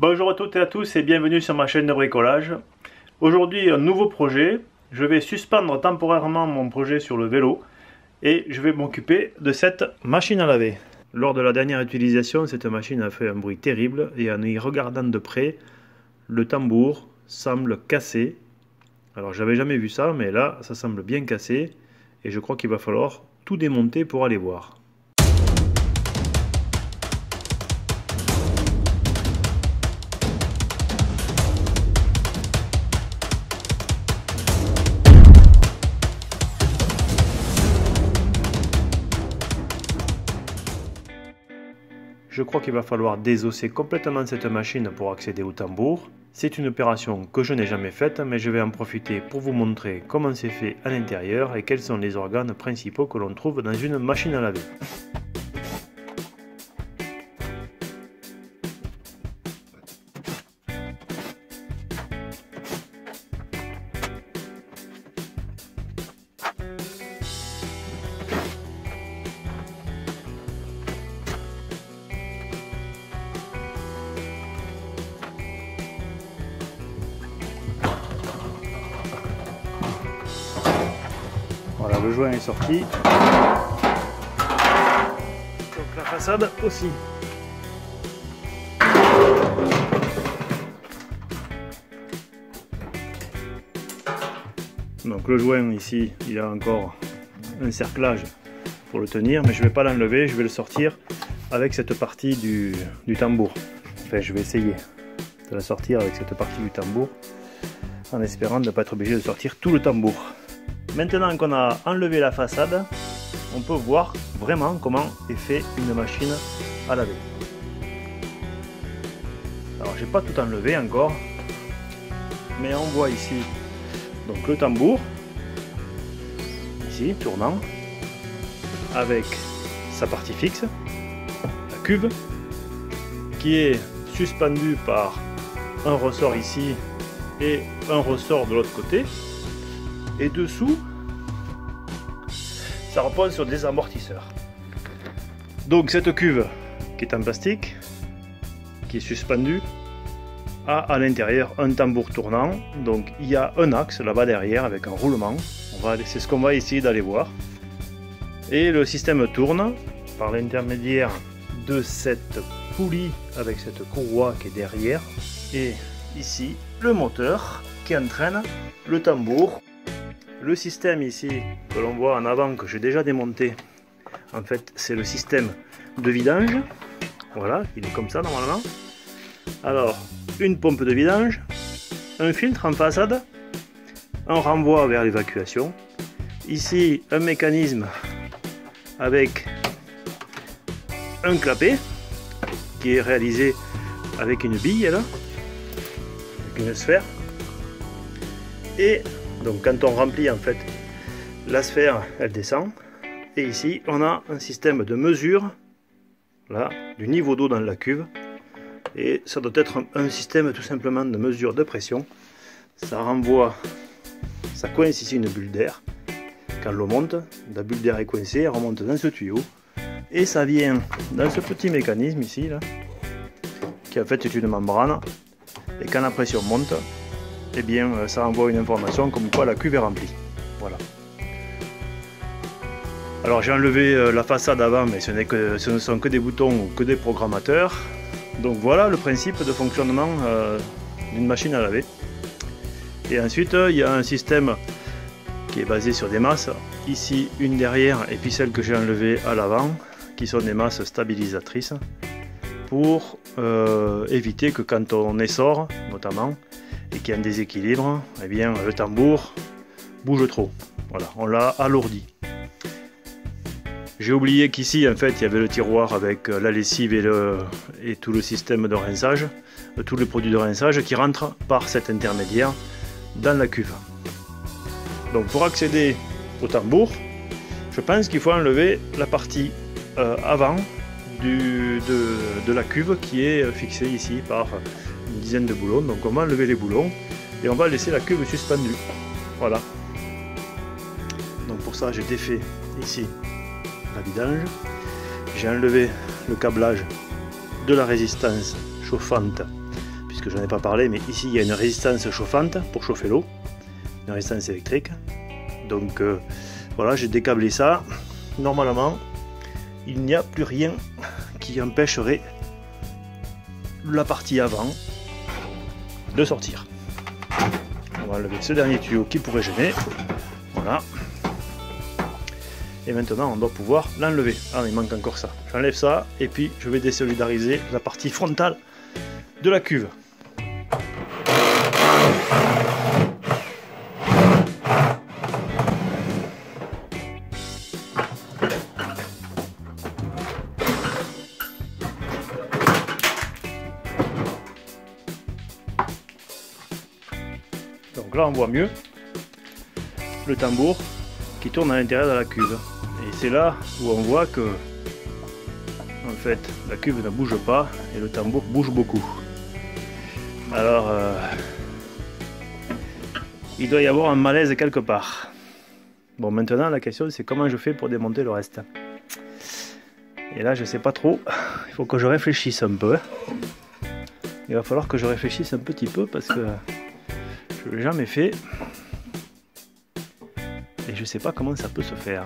Bonjour à toutes et à tous et bienvenue sur ma chaîne de bricolage. Aujourd'hui un nouveau projet. Je vais suspendre temporairement mon projet sur le vélo et je vais m'occuper de cette machine à laver. Lors de la dernière utilisation, cette machine a fait un bruit terrible et en y regardant de près, le tambour semble cassé. Alors j'avais jamais vu ça mais là ça semble bien cassé et je crois qu'il va falloir tout démonter pour aller voir. Je crois qu'il va falloir désosser complètement cette machine pour accéder au tambour. C'est une opération que je n'ai jamais faite, mais je vais en profiter pour vous montrer comment c'est fait à l'intérieur et quels sont les organes principaux que l'on trouve dans une machine à laver. Le joint est sorti. Donc la façade aussi. Donc le joint ici, il a encore un cerclage pour le tenir, mais je ne vais pas l'enlever, je vais le sortir avec cette partie du, du tambour. Enfin, je vais essayer de la sortir avec cette partie du tambour en espérant ne pas être obligé de sortir tout le tambour. Maintenant qu'on a enlevé la façade, on peut voir vraiment comment est fait une machine à laver. Alors j'ai pas tout enlevé encore, mais on voit ici donc le tambour, ici tournant, avec sa partie fixe, la cuve, qui est suspendue par un ressort ici et un ressort de l'autre côté. Et dessous, ça repose sur des amortisseurs. Donc cette cuve qui est en plastique, qui est suspendue, a à l'intérieur un tambour tournant. Donc il y a un axe là-bas derrière avec un roulement. C'est ce qu'on va essayer d'aller voir. Et le système tourne par l'intermédiaire de cette poulie avec cette courroie qui est derrière. Et ici, le moteur qui entraîne le tambour le système ici que l'on voit en avant que j'ai déjà démonté, en fait c'est le système de vidange. Voilà, il est comme ça normalement. Alors, une pompe de vidange, un filtre en façade, un renvoi vers l'évacuation. Ici, un mécanisme avec un clapet qui est réalisé avec une bille avec une sphère. Et donc quand on remplit en fait la sphère, elle descend. Et ici, on a un système de mesure là, du niveau d'eau dans la cuve. Et ça doit être un système tout simplement de mesure de pression. Ça renvoie, ça coince ici une bulle d'air. Quand l'eau monte, la bulle d'air est coincée, elle remonte dans ce tuyau. Et ça vient dans ce petit mécanisme ici, là, qui en fait est une membrane. Et quand la pression monte, eh bien euh, ça envoie une information comme quoi la cuve est remplie. Voilà. Alors j'ai enlevé euh, la façade avant, mais ce, ne sont que des boutons ou que des programmateurs. Donc voilà le principe de fonctionnement euh, d'une machine à laver. Et ensuite il y a un système qui est basé sur des masses. Ici une derrière et puis celle que j'ai enlevée à l'avant, qui sont des masses stabilisatrices pour éviter que quand on essore notamment, et qu'il y a un déséquilibre, eh bien le tambour bouge trop. Voilà, on l'a alourdi. J'ai oublié qu'ici en fait il y avait le tiroir avec euh, la lessive et, tout le système de rinçage, euh, tous les produits de rinçage qui rentrent par cet intermédiaire dans la cuve. Donc pour accéder au tambour, je pense qu'il faut enlever la partie euh, avant de, de, la cuve qui est fixée ici par une dizaine de boulons. Donc on va enlever les boulons et on va laisser la cuve suspendue. Voilà. Donc pour ça j'ai défait ici la vidange. J'ai enlevé le câblage de la résistance chauffante puisque je n'en ai pas parlé, mais ici il y a une résistance chauffante pour chauffer l'eau, une résistance électrique. Donc euh, voilà, j'ai décablé ça. Normalement, il n'y a plus rien qui empêcherait la partie avant de sortir. On va enlever ce dernier tuyau qui pourrait gêner. Voilà. Et maintenant, on doit pouvoir l'enlever. Ah, il manque encore ça. J'enlève ça et puis je vais désolidariser la partie frontale de la cuve. Donc là on voit mieux le tambour qui tourne à l'intérieur de la cuve. Et c'est là où on voit que en fait la cuve ne bouge pas et le tambour bouge beaucoup. Alors euh, il doit y avoir un malaise quelque part. Bon maintenant la question c'est comment je fais pour démonter le reste. Et là je sais pas trop, il faut que je réfléchisse un peu. Il va falloir que je réfléchisse un petit peu parce que je l'ai jamais fait. Et je sais pas comment ça peut se faire.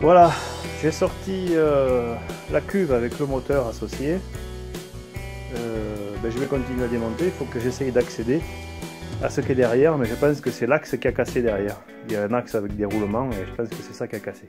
Voilà, j'ai sorti euh, la cuve avec le moteur associé. Je vais continuer à démonter, il faut que j'essaye d'accéder à ce qui est derrière, mais je pense que c'est l'axe qui a cassé derrière. Il y a un axe avec des roulements et je pense que c'est ça qui a cassé.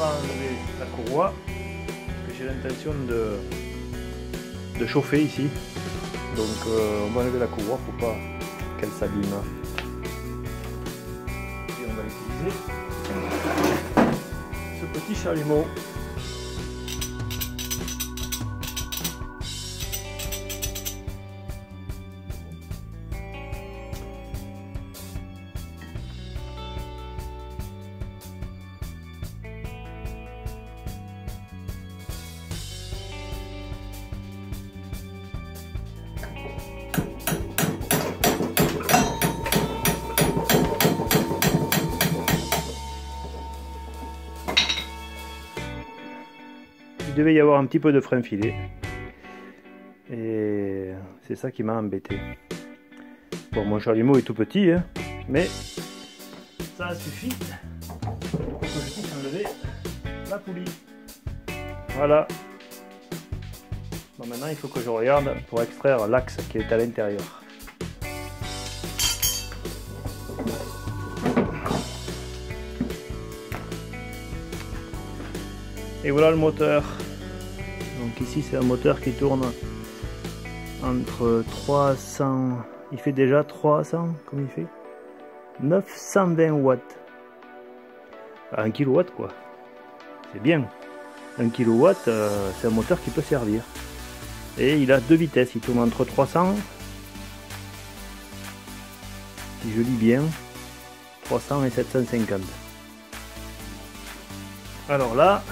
Enlever la courroie que j'ai l'intention de, de chauffer ici. Donc euh, on va enlever la courroie pour pas qu'elle s'abîme. Et on va utiliser ce petit chalumeau il devait y avoir un petit peu de frein filé. Et c'est ça qui m'a embêté. Bon, mon chalumeau est tout petit, hein, mais ça suffit pour que je puisse enlever la poulie. Voilà. Bon, maintenant, il faut que je regarde pour extraire l'axe qui est à l'intérieur. Et voilà le moteur. Donc ici c'est un moteur qui tourne entre 300, il fait déjà 300, comme il fait? 920 watts. 1 kW quoi. C'est bien. 1 kW, euh, c'est un moteur qui peut servir. Et il a deux vitesses, il tourne entre 300, si je lis bien, 300 et 750. Alors là,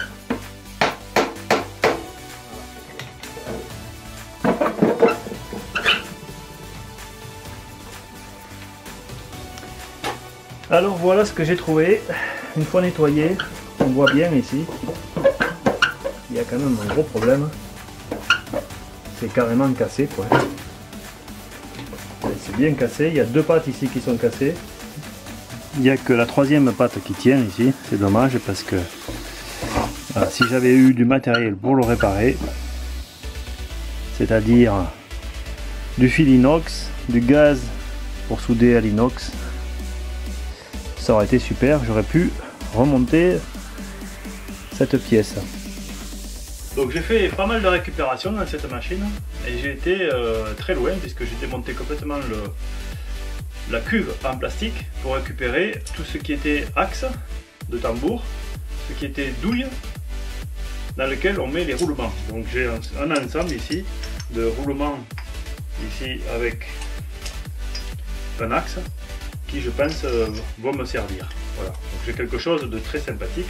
Alors voilà ce que j'ai trouvé. Une fois nettoyé, on voit bien ici. Il y a quand même un gros problème. C'est carrément cassé quoi. C'est bien cassé. Il y a deux pattes ici qui sont cassées. Il n'y a que la troisième patte qui tient ici. C'est dommage parce que si j'avais eu du matériel pour le réparer, c'est-à-dire du fil inox, du gaz pour souder à l'inox, ça aurait été super, j'aurais pu remonter cette pièce. Donc j'ai fait pas mal de récupération dans cette machine et j'ai été euh, très loin puisque j'ai démonté complètement le, la cuve en plastique pour récupérer tout ce qui était axe de tambour, ce qui était douille dans lequel on met les roulements. Donc j'ai un, ensemble ici de roulements ici avec un axe je pense euh, va me servir. Voilà, j'ai quelque chose de très sympathique.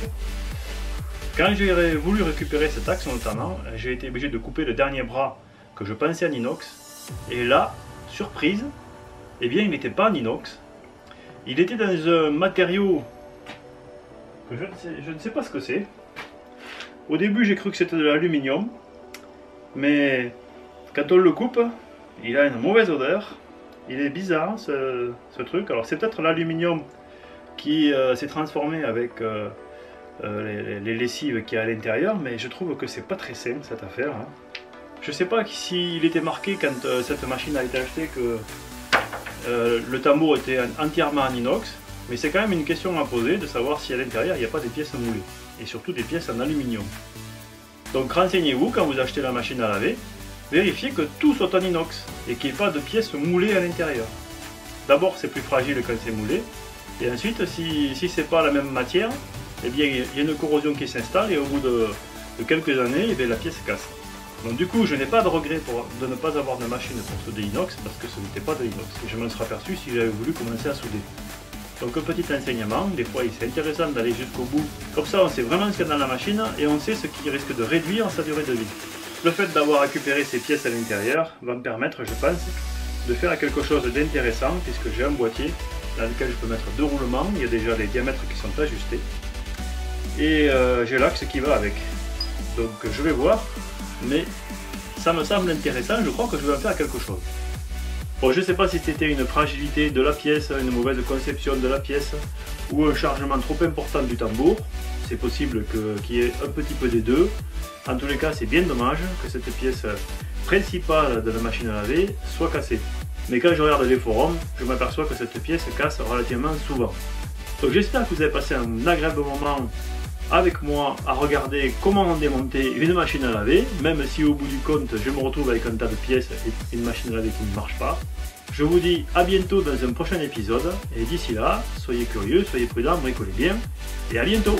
Quand j'ai voulu récupérer cet axe notamment, j'ai été obligé de couper le dernier bras que je pensais en inox. Et là, surprise, eh bien il n'était pas en inox. Il était dans un matériau que je ne sais pas ce que c'est. Au début j'ai cru que c'était de l'aluminium. Mais quand on le coupe, il a une mauvaise odeur. Il est bizarre ce, truc. Alors c'est peut-être l'aluminium qui euh, s'est transformé avec... Euh, euh, les, lessives qui a à l'intérieur, mais je trouve que c'est pas très simple cette affaire. Hein. Je sais pas s'il était marqué quand cette machine a été achetée que le tambour était entièrement en inox, mais c'est quand même une question à poser de savoir si à l'intérieur il n'y a pas des pièces moulées, et surtout des pièces en aluminium. Donc renseignez-vous quand vous achetez la machine à laver, vérifiez que tout soit en inox et qu'il n'y ait pas de pièces moulées à l'intérieur. D'abord c'est plus fragile quand c'est moulé, et ensuite si, si c'est pas la même matière, eh bien, il y a une corrosion qui s'installe et au bout de, quelques années, eh la pièce casse. Donc du coup, je n'ai pas de regret de ne pas avoir de machine pour souder inox parce que ce n'était pas de l'inox. Et je m'en serais aperçu si j'avais voulu commencer à souder. Donc un petit enseignement, des fois c'est intéressant d'aller jusqu'au bout. Comme ça, on sait vraiment ce qu'il y a dans la machine et on sait ce qui risque de réduire sa durée de vie. Le fait d'avoir récupéré ces pièces à l'intérieur va me permettre, je pense, de faire quelque chose d'intéressant puisque j'ai un boîtier dans lequel je peux mettre deux roulements. Il y a déjà les diamètres qui sont ajustés et euh, j'ai l'axe qui va avec. Donc je vais voir, mais ça me semble intéressant, je crois que je vais en faire quelque chose. Bon, je ne sais pas si c'était une fragilité de la pièce, une mauvaise conception de la pièce, ou un chargement trop important du tambour. C'est possible qu'il y ait un petit peu des deux. En tous les cas, c'est bien dommage que cette pièce principale de la machine à laver soit cassée. Mais quand je regarde les forums, je m'aperçois que cette pièce casse relativement souvent. Donc j'espère que vous avez passé un agréable moment avec moi à regarder comment démonter une machine à laver, même si au bout du compte je me retrouve avec un tas de pièces et une machine à laver qui ne marche pas. Je vous dis à bientôt dans un prochain épisode. Et d'ici là, soyez curieux, soyez prudents, bricolez bien. Et à bientôt